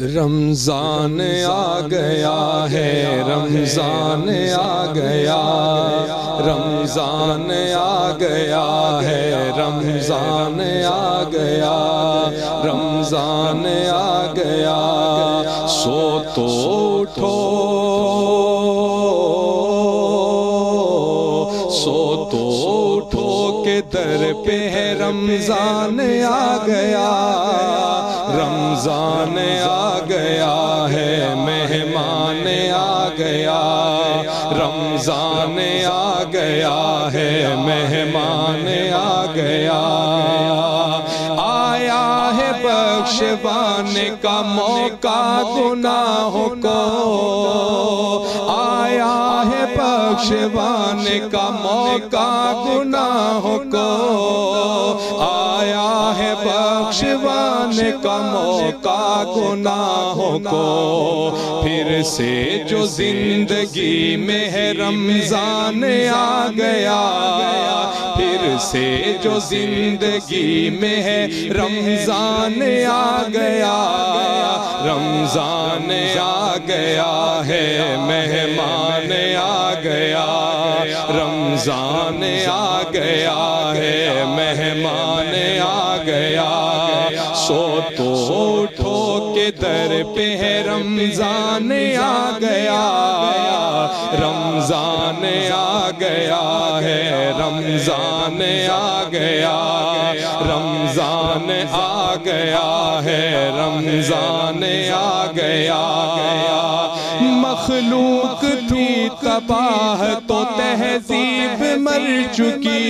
रमज़ान आ गया है, रमज़ान आ गया, रमज़ान आ गया है, रमज़ान आ गया, रमज़ान आ गया। सो तो उठो, सो तो उठो के दर पे है, रमज़ान आ गया, रमज़ान आ रमज़ान आ गया है मेहमान आ गया। आया है बख्शवान का मौका गुनाहों को बख्शवाने का मौका गुनाहों को आया है बख्शवाने का मौका गुनाहों को। फिर से जो ज़िंदगी में है, रमज़ान आ गया। से जो ज़िंदगी में है, रमज़ान आ गया। रमज़ान आ गया है, मेहमान आ गया। रमज़ान आ गया है, मेहमान आ गया। सो तो उठो दर पे है रमज़ान आ गया। रमज़ान आ गया है, रमज़ान आ गया। रमज़ान आ गया है, रमज़ान आ गया। मखलूक थी, तबाह तो तहजीब मर चुकी।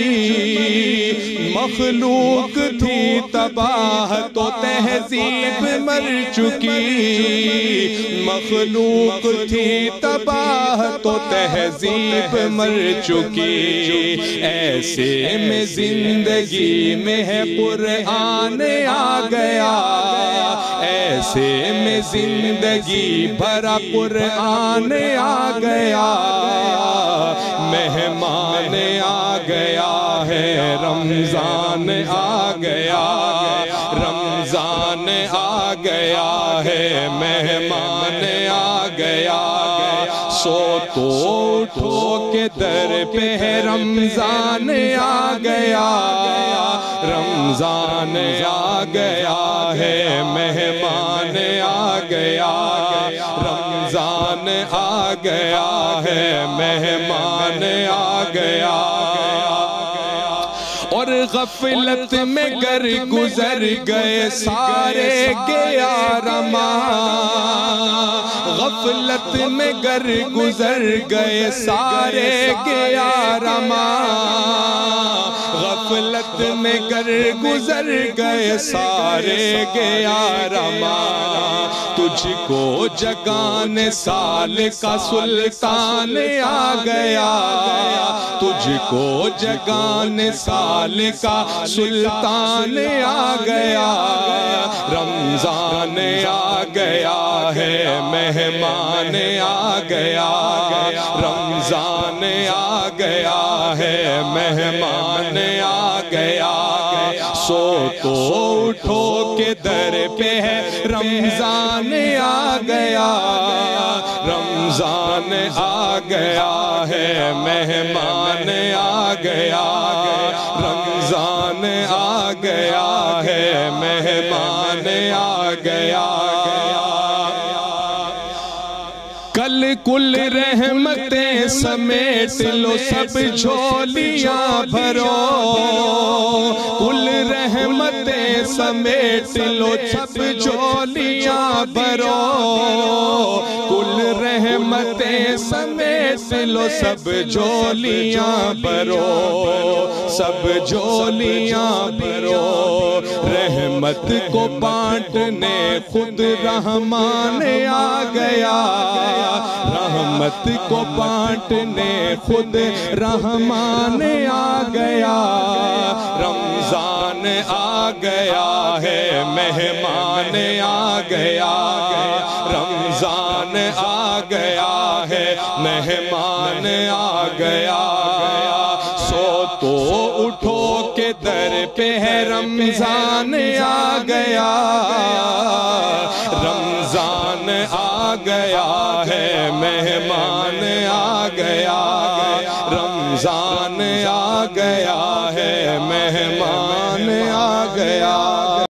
मखलूक थी, तबाह तो तहजीब मर चुकी। मखलूक थी, तबाह तो तहजीब मर चुकी। ऐसे में ज़िंदगी में है कुरान आ गया। ऐसे में ज़िंदगी भरा कुरान आ गया, मेहमान आ गया है, रमज़ान आ गया, रमज़ान आ गया है, मेहमान आ गया। सो तो उठो के दर पे है, रमज़ान आ गया, रमज़ान आ गया है, मेहमान आ गया रमज़ान आ गया है, मेहमान आ गया। और गफलत में गर गुजर गए सारे गया रमा। गफलत में गर गुजर गए सारे गया रमा। गफलत में गर गुजर गए सारे गया रमा। तुझको जगान साल का सुल्तान आ गया। तुझको जगान साल का सुल्तान आ गया। रमज़ान आ गया है, मेहमान आ गया। रमज़ान आ गया है, मेहमान आ सो तो उठो के दर पे है। रमज़ान आ गया, रमज़ान आ गया है। मेहमान आ गया, रमज़ान आ गया है। मेहमान आ गया कल रहमतें समेट लो सब झोलियाँ भरो। कुल रहमतें समेट लो सब झोलियाँ भरो। रहमतें समेट लो सब झोलियाँ भरो, सब झोलियाँ भरो। रहमत को बांटने खुद रहमान आ गया। रहमत को बांटने खुद रहमान आ गया। रमज़ान आ गया है, मेहमान आ गया। रमज़ान आ मेहमान आ गया। सो तो उठो के दर पे है, रमज़ान आ गया। रमज़ान आ गया है, मेहमान आ गया। रमज़ान आ गया है, मेहमान आ गया।